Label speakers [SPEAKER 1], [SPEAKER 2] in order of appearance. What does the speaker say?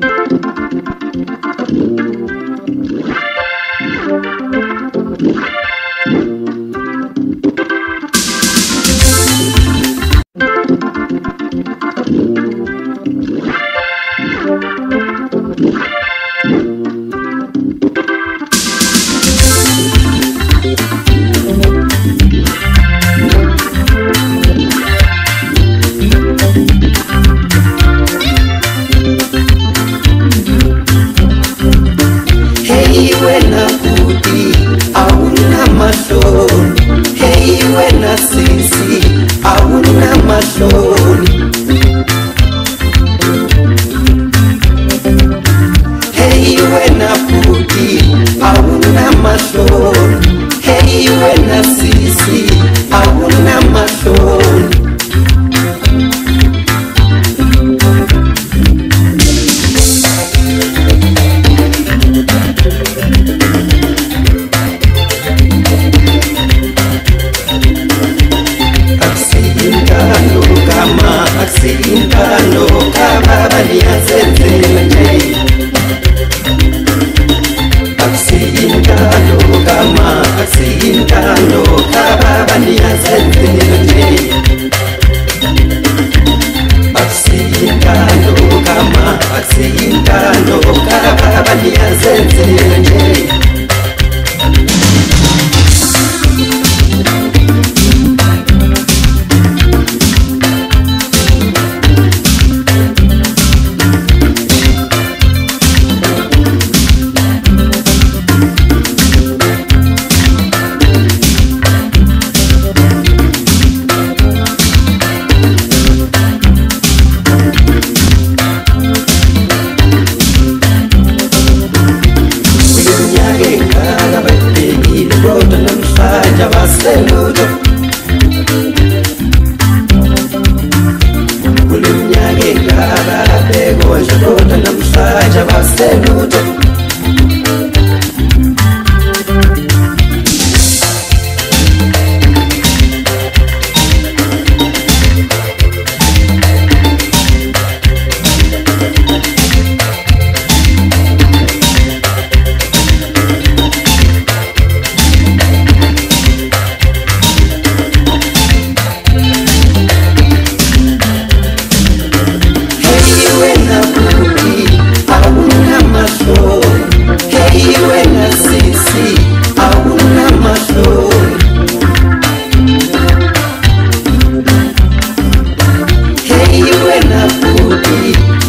[SPEAKER 1] Thank you. wena kuti auna mahloni hei wena sisi auna mahloni Hey, you and I. kama Sinta n o k a baba ni asente e n y e Kulunyange ngaba bebo njalo ndanamhlanje basenuto. Thank you.